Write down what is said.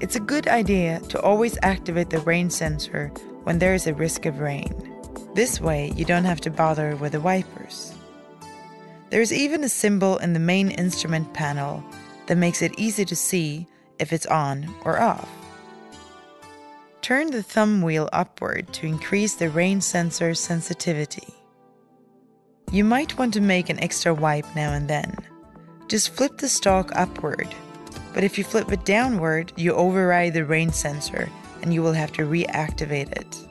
It's a good idea to always activate the rain sensor when there is a risk of rain. This way, you don't have to bother with the wipers. There's even a symbol in the main instrument panel that makes it easy to see if it's on or off. Turn the thumb wheel upward to increase the rain sensor sensitivity. You might want to make an extra wipe now and then. Just flip the stalk upward, but if you flip it downward, you override the rain sensor and you will have to reactivate it.